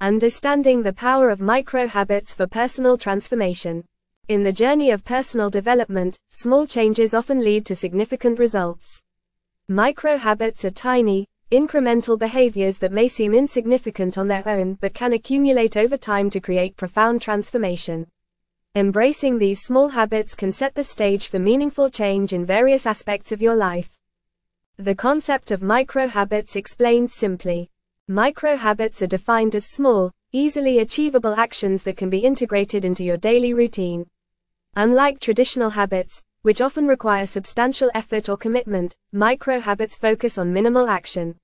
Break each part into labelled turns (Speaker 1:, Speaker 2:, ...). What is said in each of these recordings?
Speaker 1: Understanding the power of micro habits for personal transformation. In the journey of personal development, small changes often lead to significant results. Micro habits are tiny, incremental behaviors that may seem insignificant on their own but can accumulate over time to create profound transformation. Embracing these small habits can set the stage for meaningful change in various aspects of your life. The concept of micro habits explained simply. Micro habits are defined as small, easily achievable actions that can be integrated into your daily routine. Unlike traditional habits, which often require substantial effort or commitment, micro habits focus on minimal action.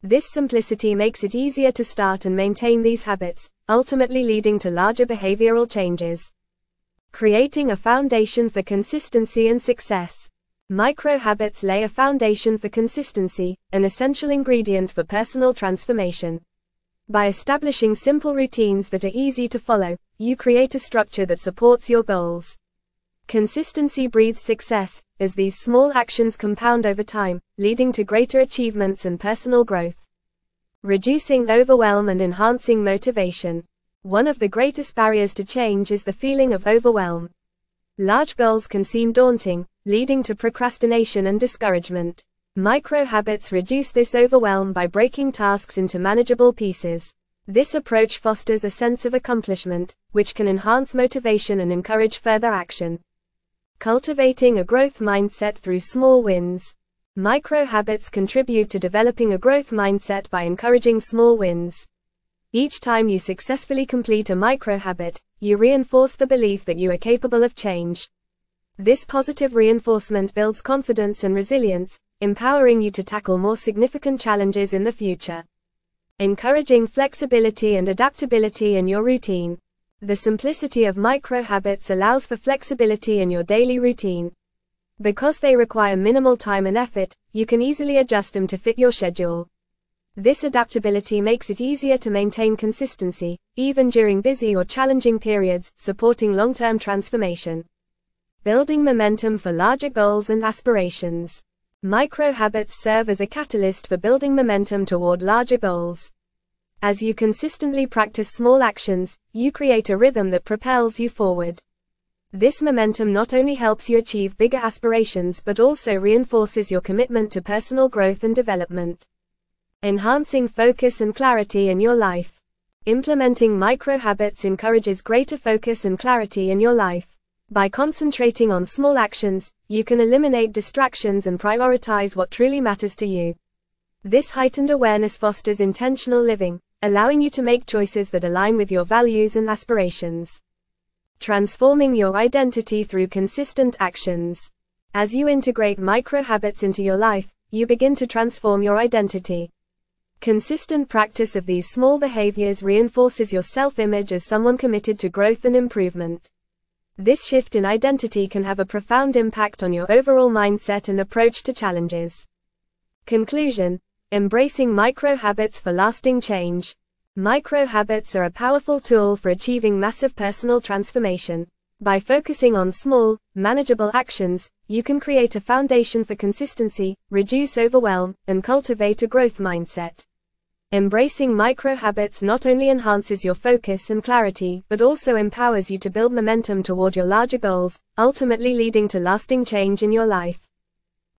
Speaker 1: This simplicity makes it easier to start and maintain these habits, ultimately leading to larger behavioral changes. Creating a foundation for consistency and success. Micro habits lay a foundation for consistency, an essential ingredient for personal transformation. By establishing simple routines that are easy to follow, you create a structure that supports your goals. Consistency breeds success, as these small actions compound over time, leading to greater achievements and personal growth. Reducing overwhelm and enhancing motivation. One of the greatest barriers to change is the feeling of overwhelm. Large goals can seem daunting, leading to procrastination and discouragement. Micro habits reduce this overwhelm by breaking tasks into manageable pieces. This approach fosters a sense of accomplishment, which can enhance motivation and encourage further action. Cultivating a growth mindset through small wins. Micro habits contribute to developing a growth mindset by encouraging small wins. Each time you successfully complete a micro habit, you reinforce the belief that you are capable of change. This positive reinforcement builds confidence and resilience, empowering you to tackle more significant challenges in the future. Encouraging flexibility and adaptability in your routine. The simplicity of micro habits allows for flexibility in your daily routine. Because they require minimal time and effort, you can easily adjust them to fit your schedule. This adaptability makes it easier to maintain consistency, even during busy or challenging periods, supporting long-term transformation. Building momentum for larger goals and aspirations. Micro habits serve as a catalyst for building momentum toward larger goals. As you consistently practice small actions, you create a rhythm that propels you forward. This momentum not only helps you achieve bigger aspirations but also reinforces your commitment to personal growth and development. Enhancing focus and clarity in your life. Implementing micro habits encourages greater focus and clarity in your life. By concentrating on small actions, you can eliminate distractions and prioritize what truly matters to you. This heightened awareness fosters intentional living, allowing you to make choices that align with your values and aspirations. Transforming your identity through consistent actions. As you integrate micro habits into your life, you begin to transform your identity. Consistent practice of these small behaviors reinforces your self-image as someone committed to growth and improvement. This shift in identity can have a profound impact on your overall mindset and approach to challenges. Conclusion Embracing micro habits for lasting change. Micro habits are a powerful tool for achieving massive personal transformation. By focusing on small, manageable actions, you can create a foundation for consistency, reduce overwhelm, and cultivate a growth mindset. Embracing micro habits not only enhances your focus and clarity, but also empowers you to build momentum toward your larger goals, ultimately leading to lasting change in your life.